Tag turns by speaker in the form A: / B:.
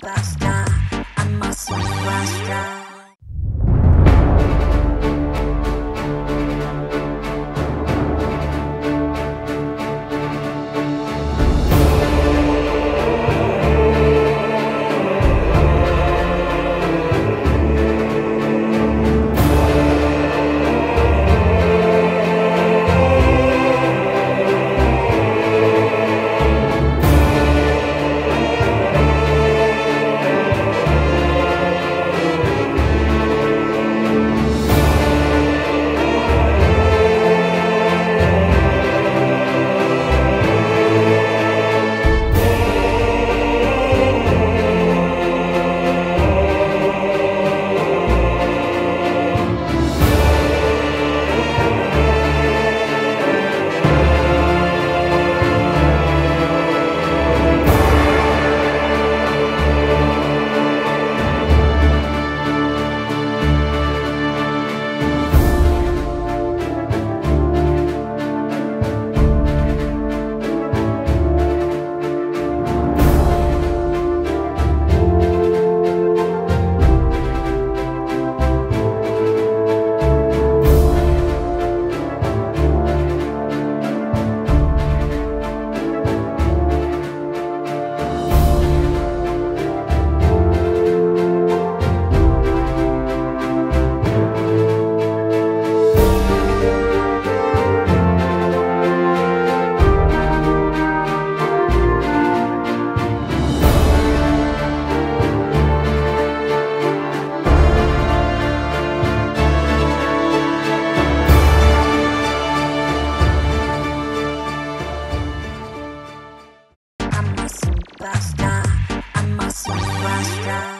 A: superstar. I'm a superstar. Superstar. I'm a superstar.